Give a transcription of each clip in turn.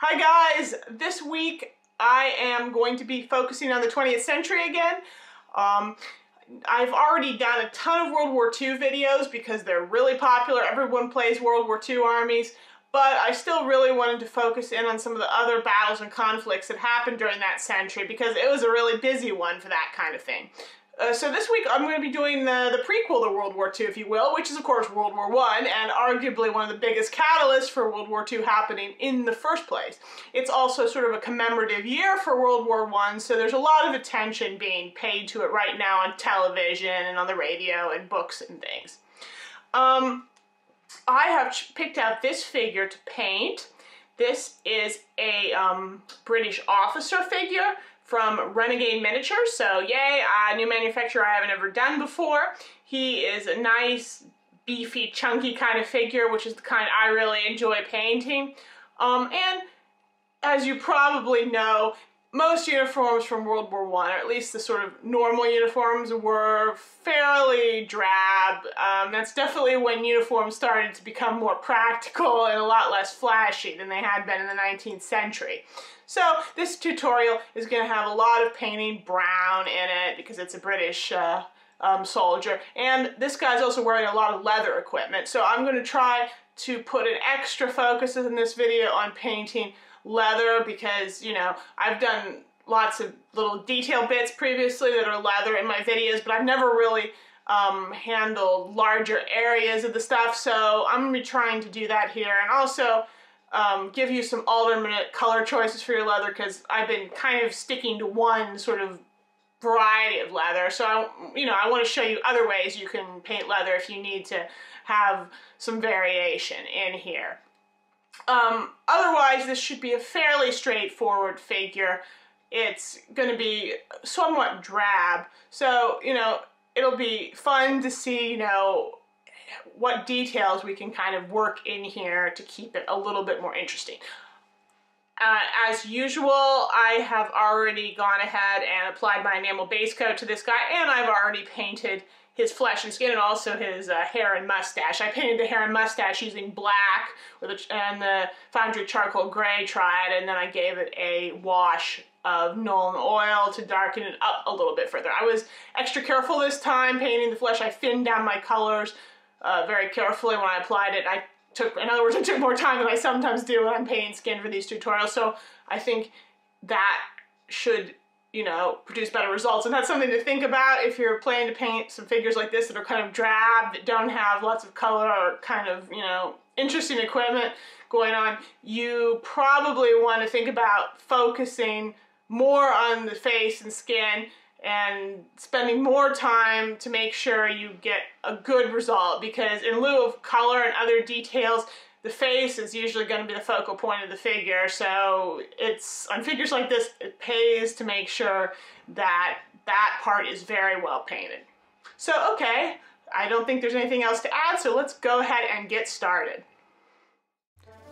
Hi guys, this week I am going to be focusing on the 20th century again. Um, I've already done a ton of World War II videos because they're really popular. Everyone plays World War II armies, but I still really wanted to focus in on some of the other battles and conflicts that happened during that century because it was a really busy one for that kind of thing. Uh, so this week I'm going to be doing the, the prequel to World War II, if you will, which is of course World War I, and arguably one of the biggest catalysts for World War II happening in the first place. It's also sort of a commemorative year for World War I, so there's a lot of attention being paid to it right now on television and on the radio and books and things. Um, I have picked out this figure to paint. This is a um, British officer figure from Renegade Miniatures. So yay, a new manufacturer I haven't ever done before. He is a nice, beefy, chunky kind of figure, which is the kind I really enjoy painting. Um, and as you probably know, most uniforms from World War One, or at least the sort of normal uniforms, were fairly drab. Um, that's definitely when uniforms started to become more practical and a lot less flashy than they had been in the 19th century. So this tutorial is going to have a lot of painting brown in it because it's a British uh, um, soldier. And this guy's also wearing a lot of leather equipment. So I'm going to try to put an extra focus in this video on painting leather because, you know, I've done lots of little detail bits previously that are leather in my videos, but I've never really um, handled larger areas of the stuff. So I'm to be trying to do that here. And also, um, give you some alternate color choices for your leather because I've been kind of sticking to one sort of variety of leather. So, I, you know, I want to show you other ways you can paint leather if you need to have some variation in here. Um, otherwise, this should be a fairly straightforward figure. It's going to be somewhat drab. So, you know, it'll be fun to see, you know, what details we can kind of work in here to keep it a little bit more interesting. Uh, as usual, I have already gone ahead and applied my enamel base coat to this guy, and I've already painted his flesh and skin and also his uh, hair and mustache. I painted the hair and mustache using black with a, and the Foundry Charcoal Gray triad, and then I gave it a wash of Nuln Oil to darken it up a little bit further. I was extra careful this time painting the flesh. I thinned down my colors uh, very carefully when I applied it. I took, in other words, I took more time than I sometimes do when I'm painting skin for these tutorials. So I think that should, you know, produce better results. And that's something to think about if you're planning to paint some figures like this that are kind of drab, that don't have lots of color or kind of, you know, interesting equipment going on. You probably want to think about focusing more on the face and skin and spending more time to make sure you get a good result because in lieu of color and other details, the face is usually going to be the focal point of the figure. So it's on figures like this, it pays to make sure that that part is very well painted. So, okay, I don't think there's anything else to add, so let's go ahead and get started.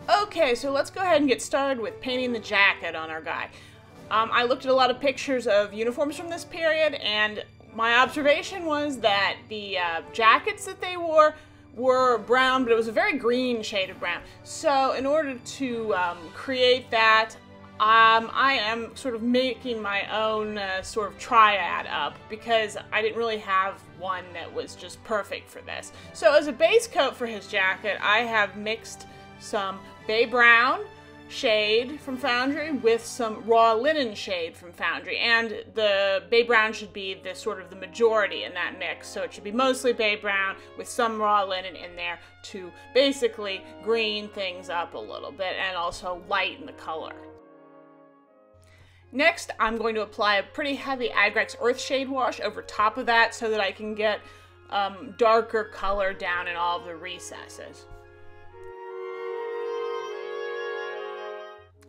Okay, so let's go ahead and get started with painting the jacket on our guy. Um, I looked at a lot of pictures of uniforms from this period, and my observation was that the uh, jackets that they wore were brown, but it was a very green shade of brown. So, in order to um, create that, um, I am sort of making my own uh, sort of triad up because I didn't really have one that was just perfect for this. So, as a base coat for his jacket, I have mixed some bay brown shade from Foundry with some raw linen shade from Foundry. And the bay brown should be the sort of the majority in that mix. So it should be mostly bay brown with some raw linen in there to basically green things up a little bit and also lighten the color. Next, I'm going to apply a pretty heavy Agrax Earth Shade wash over top of that so that I can get um, darker color down in all of the recesses.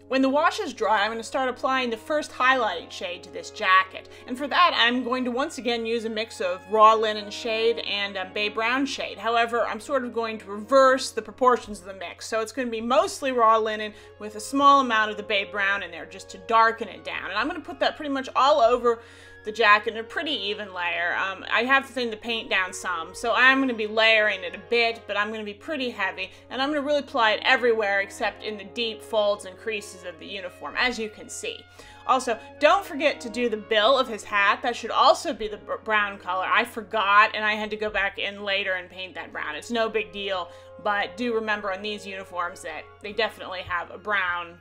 When the wash is dry, I'm going to start applying the first highlight shade to this jacket. And for that, I'm going to once again use a mix of raw linen shade and um, bay brown shade. However, I'm sort of going to reverse the proportions of the mix. So it's going to be mostly raw linen with a small amount of the bay brown in there just to darken it down. And I'm going to put that pretty much all over the jacket in a pretty even layer. Um, I have to thin the paint down some, so I'm going to be layering it a bit, but I'm going to be pretty heavy, and I'm going to really apply it everywhere except in the deep folds and creases of the uniform, as you can see. Also, don't forget to do the bill of his hat. That should also be the brown color. I forgot, and I had to go back in later and paint that brown. It's no big deal, but do remember on these uniforms that they definitely have a brown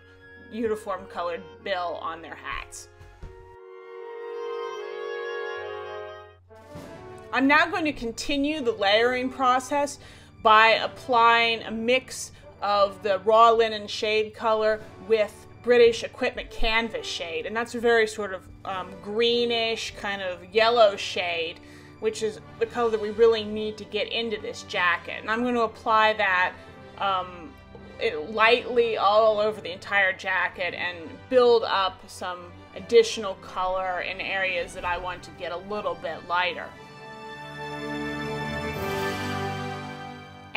uniform colored bill on their hats. I'm now going to continue the layering process by applying a mix of the raw linen shade color with British equipment canvas shade, and that's a very sort of um, greenish, kind of yellow shade, which is the color that we really need to get into this jacket. And I'm going to apply that um, lightly all over the entire jacket and build up some additional color in areas that I want to get a little bit lighter.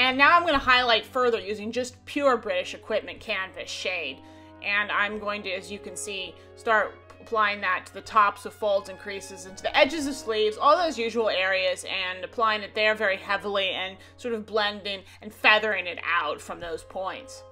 And now I'm going to highlight further using just pure British equipment canvas shade and I'm going to, as you can see, start applying that to the tops of folds and creases and to the edges of sleeves, all those usual areas, and applying it there very heavily and sort of blending and feathering it out from those points.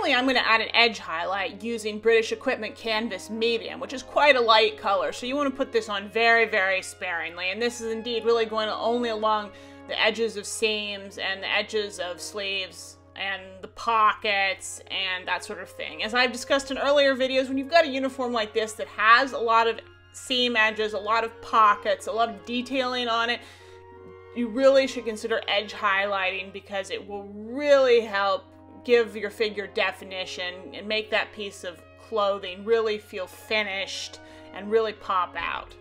Finally, I'm going to add an edge highlight using British Equipment Canvas Medium, which is quite a light color, so you want to put this on very, very sparingly. And this is indeed really going only along the edges of seams and the edges of sleeves and the pockets and that sort of thing. As I've discussed in earlier videos, when you've got a uniform like this that has a lot of seam edges, a lot of pockets, a lot of detailing on it, you really should consider edge highlighting because it will really help give your figure definition and make that piece of clothing really feel finished and really pop out.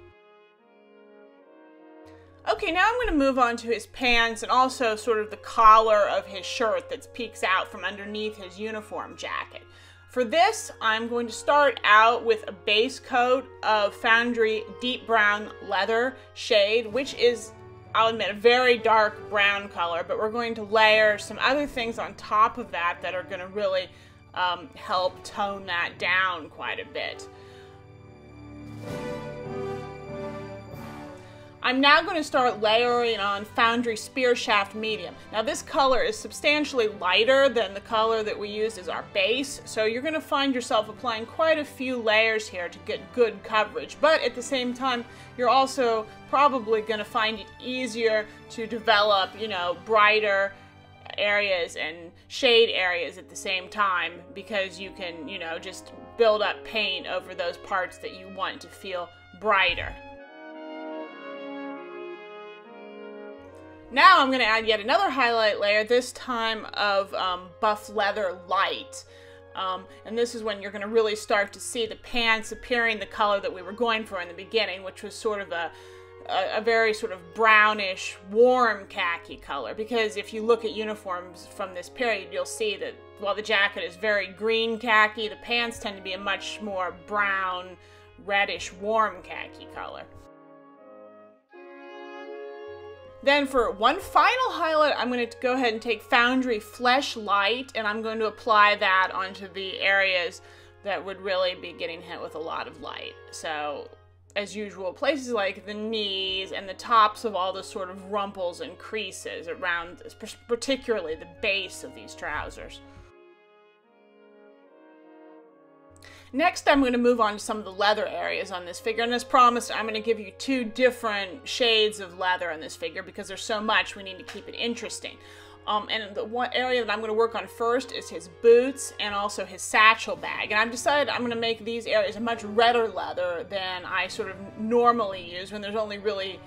Okay, now I'm going to move on to his pants and also sort of the collar of his shirt that peeks out from underneath his uniform jacket. For this, I'm going to start out with a base coat of Foundry Deep Brown Leather shade, which is I'll admit, a very dark brown color, but we're going to layer some other things on top of that that are going to really um, help tone that down quite a bit. I'm now going to start layering on Foundry Spear Shaft Medium. Now this color is substantially lighter than the color that we used as our base, so you're going to find yourself applying quite a few layers here to get good coverage. But at the same time, you're also probably going to find it easier to develop, you know, brighter areas and shade areas at the same time because you can, you know, just build up paint over those parts that you want to feel brighter. Now I'm going to add yet another highlight layer, this time of um, buff leather light. Um, and this is when you're going to really start to see the pants appearing the color that we were going for in the beginning, which was sort of a, a, a very sort of brownish, warm khaki color. Because if you look at uniforms from this period, you'll see that while the jacket is very green khaki, the pants tend to be a much more brown, reddish, warm khaki color. Then for one final highlight, I'm going to go ahead and take Foundry Flesh Light, and I'm going to apply that onto the areas that would really be getting hit with a lot of light. So, as usual, places like the knees and the tops of all the sort of rumples and creases around, particularly the base of these trousers. Next, I'm going to move on to some of the leather areas on this figure. And as promised, I'm going to give you two different shades of leather on this figure because there's so much, we need to keep it interesting. Um, and the one area that I'm going to work on first is his boots and also his satchel bag. And I've decided I'm going to make these areas a much redder leather than I sort of normally use when there's only really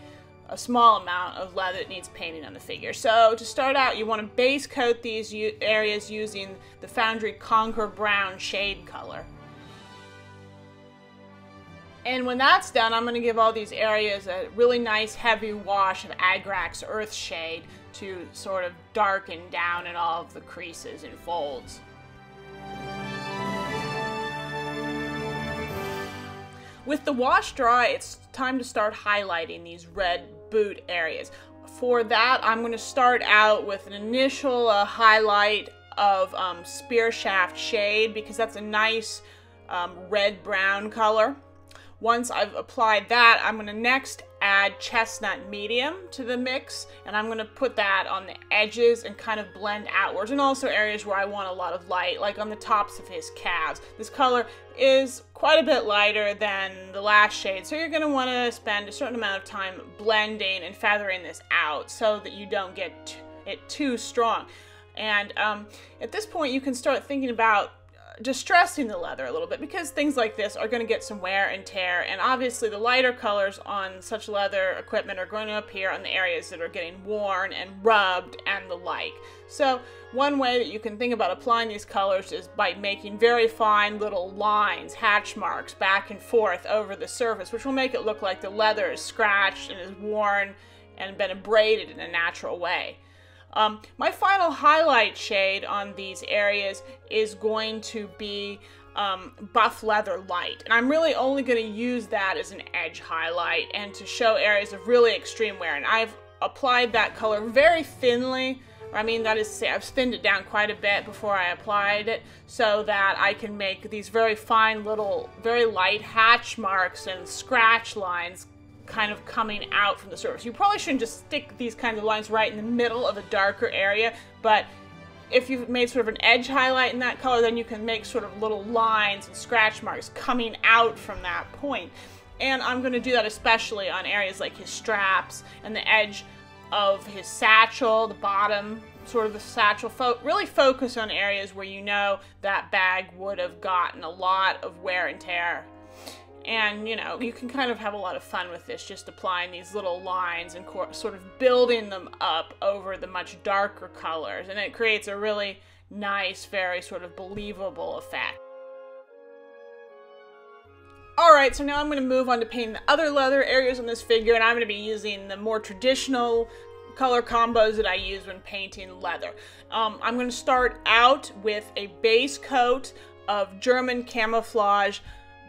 a small amount of leather that needs painting on the figure. So to start out, you want to base coat these areas using the Foundry Conker Brown shade color. And when that's done, I'm going to give all these areas a really nice heavy wash of Agrax Earth Shade to sort of darken down in all of the creases and folds. With the wash dry, it's time to start highlighting these red boot areas. for that, I'm going to start out with an initial uh, highlight of um, Spear Shaft Shade because that's a nice um, red-brown color. Once I've applied that, I'm going to next add Chestnut Medium to the mix, and I'm going to put that on the edges and kind of blend outwards, and also areas where I want a lot of light, like on the tops of his calves. This color is quite a bit lighter than the last shade, so you're going to want to spend a certain amount of time blending and feathering this out so that you don't get it too strong. And um, at this point, you can start thinking about distressing the leather a little bit because things like this are going to get some wear and tear and obviously the lighter colors on such leather equipment are going to appear on the areas that are getting worn and rubbed and the like. So one way that you can think about applying these colors is by making very fine little lines, hatch marks back and forth over the surface which will make it look like the leather is scratched and is worn and been abraded in a natural way. Um, my final highlight shade on these areas is going to be um, buff leather light. And I'm really only going to use that as an edge highlight and to show areas of really extreme wear. And I've applied that color very thinly. I mean, that is to say, I've thinned it down quite a bit before I applied it so that I can make these very fine little, very light hatch marks and scratch lines kind of coming out from the surface. You probably shouldn't just stick these kinds of lines right in the middle of a darker area, but if you've made sort of an edge highlight in that color, then you can make sort of little lines and scratch marks coming out from that point. And I'm going to do that especially on areas like his straps and the edge of his satchel, the bottom sort of the satchel. Fo really focus on areas where you know that bag would have gotten a lot of wear and tear and, you know, you can kind of have a lot of fun with this, just applying these little lines and sort of building them up over the much darker colors. And it creates a really nice, very sort of believable effect. Alright, so now I'm going to move on to painting the other leather areas on this figure, and I'm going to be using the more traditional color combos that I use when painting leather. Um, I'm going to start out with a base coat of German camouflage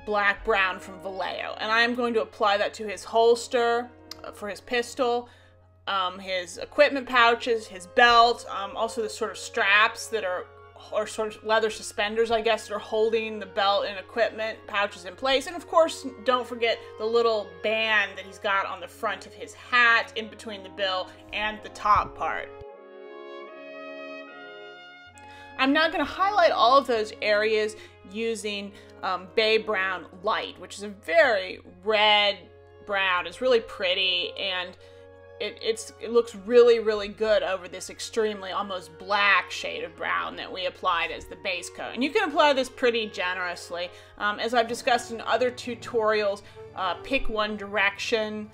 black brown from Vallejo. And I am going to apply that to his holster uh, for his pistol, um, his equipment pouches, his belt, um, also the sort of straps that are, or sort of leather suspenders, I guess, that are holding the belt and equipment pouches in place. And of course, don't forget the little band that he's got on the front of his hat in between the bill and the top part. I'm now going to highlight all of those areas using um, Bay Brown Light, which is a very red brown. It's really pretty and it, it looks really, really good over this extremely almost black shade of brown that we applied as the base coat. And you can apply this pretty generously. Um, as I've discussed in other tutorials, uh, pick one direction,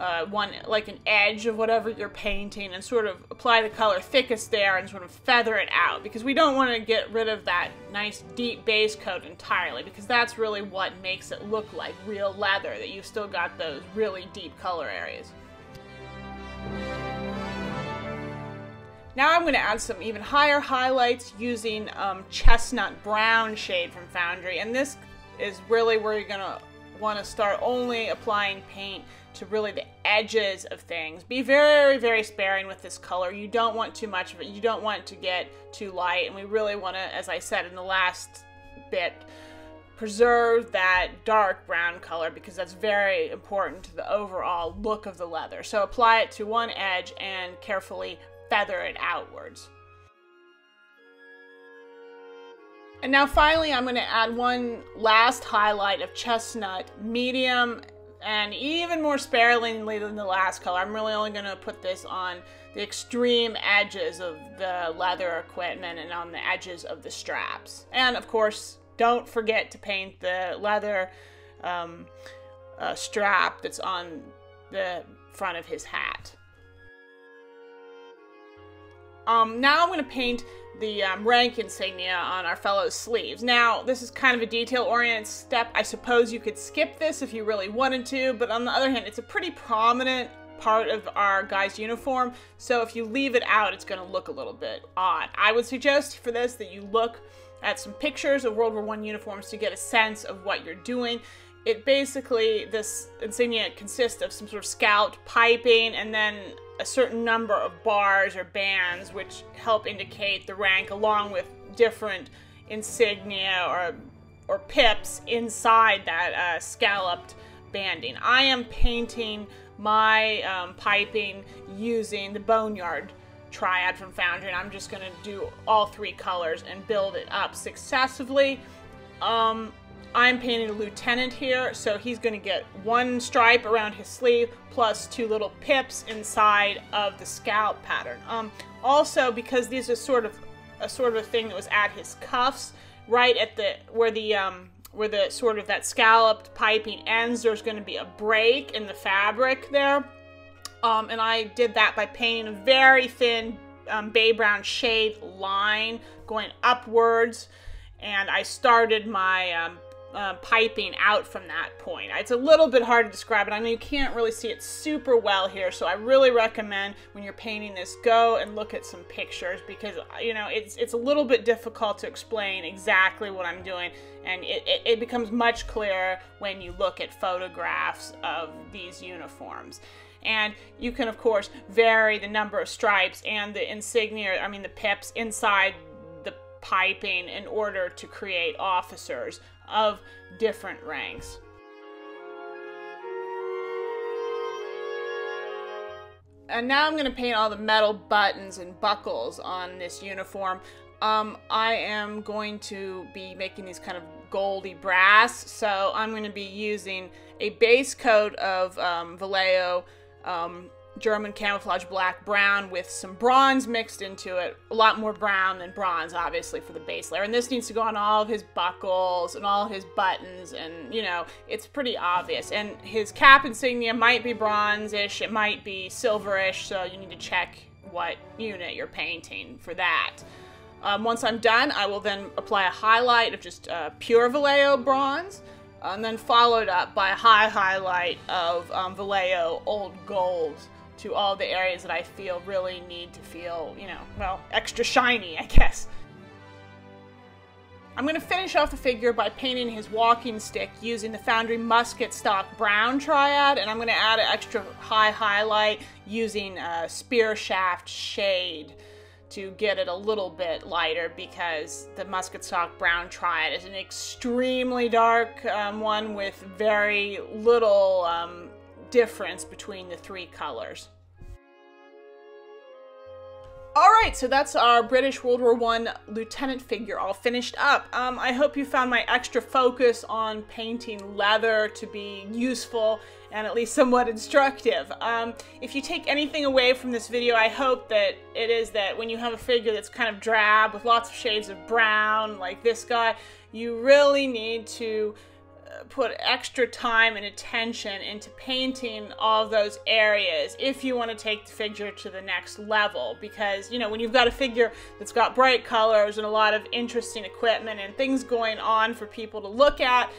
uh, one like an edge of whatever you're painting and sort of apply the color thickest there and sort of feather it out because we don't want to get rid of that nice deep base coat entirely because that's really what makes it look like real leather that you've still got those really deep color areas. Now I'm going to add some even higher highlights using um, chestnut brown shade from Foundry and this is really where you're going to want to start only applying paint to really the edges of things. Be very, very sparing with this color. You don't want too much of it. You don't want to get too light. And we really want to, as I said in the last bit, preserve that dark brown color because that's very important to the overall look of the leather. So apply it to one edge and carefully feather it outwards. And now finally, I'm going to add one last highlight of chestnut medium and even more sparingly than the last color. I'm really only going to put this on the extreme edges of the leather equipment and on the edges of the straps. And of course, don't forget to paint the leather um, uh, strap that's on the front of his hat. Um, now I'm going to paint the um, rank insignia on our fellow's sleeves. Now, this is kind of a detail-oriented step. I suppose you could skip this if you really wanted to, but on the other hand, it's a pretty prominent part of our guy's uniform, so if you leave it out, it's going to look a little bit odd. I would suggest for this that you look at some pictures of World War I uniforms to get a sense of what you're doing. It basically, this insignia consists of some sort of scout piping and then a certain number of bars or bands which help indicate the rank along with different insignia or or pips inside that uh, scalloped banding. I am painting my um, piping using the Boneyard triad from Foundry and I'm just going to do all three colors and build it up successively. Um, I'm painting a lieutenant here, so he's going to get one stripe around his sleeve plus two little pips inside of the scallop pattern. Um, also, because these are sort of a sort of a thing that was at his cuffs, right at the where the um, where the sort of that scalloped piping ends, there's going to be a break in the fabric there. Um, and I did that by painting a very thin um, bay brown shade line going upwards. And I started my um, uh, piping out from that point. It's a little bit hard to describe it. I know you can't really see it super well here, so I really recommend when you're painting this, go and look at some pictures because, you know, it's, it's a little bit difficult to explain exactly what I'm doing, and it, it, it becomes much clearer when you look at photographs of these uniforms. And you can, of course, vary the number of stripes and the insignia, I mean the pips, inside the piping in order to create officers of different ranks. And now I'm going to paint all the metal buttons and buckles on this uniform. Um, I am going to be making these kind of goldy brass, so I'm going to be using a base coat of um, Vallejo um, German camouflage black brown with some bronze mixed into it. A lot more brown than bronze, obviously, for the base layer. And this needs to go on all of his buckles and all his buttons, and you know, it's pretty obvious. And his cap insignia might be bronze-ish, it might be silverish, so you need to check what unit you're painting for that. Um, once I'm done, I will then apply a highlight of just uh, pure Vallejo bronze, and then followed up by a high highlight of um, Vallejo Old Gold to all the areas that I feel really need to feel, you know, well, extra shiny, I guess. I'm going to finish off the figure by painting his walking stick using the Foundry Musket Stock Brown Triad, and I'm going to add an extra high highlight using a Spear Shaft Shade to get it a little bit lighter because the Musket Stock Brown Triad is an extremely dark um, one with very little um, difference between the three colors. Alright, so that's our British World War One lieutenant figure all finished up. Um, I hope you found my extra focus on painting leather to be useful and at least somewhat instructive. Um, if you take anything away from this video, I hope that it is that when you have a figure that's kind of drab with lots of shades of brown, like this guy, you really need to put extra time and attention into painting all those areas if you want to take the figure to the next level because you know when you've got a figure that's got bright colors and a lot of interesting equipment and things going on for people to look at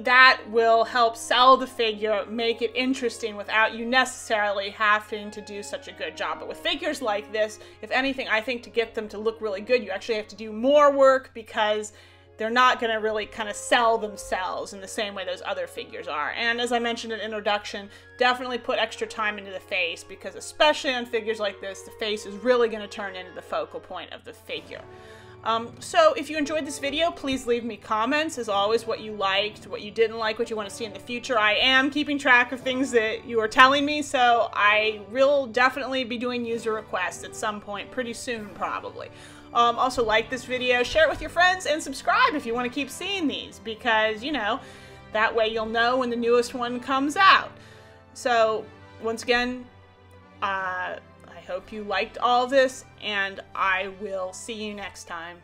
that will help sell the figure, make it interesting without you necessarily having to do such a good job. But with figures like this, if anything, I think to get them to look really good, you actually have to do more work because they're not going to really kind of sell themselves in the same way those other figures are. And as I mentioned in introduction, definitely put extra time into the face because especially on figures like this, the face is really going to turn into the focal point of the figure. Um, so if you enjoyed this video, please leave me comments, as always, what you liked, what you didn't like, what you want to see in the future. I am keeping track of things that you are telling me, so I will definitely be doing user requests at some point pretty soon, probably. Um, also, like this video, share it with your friends, and subscribe if you want to keep seeing these because, you know, that way you'll know when the newest one comes out. So, once again, uh, I hope you liked all this, and I will see you next time.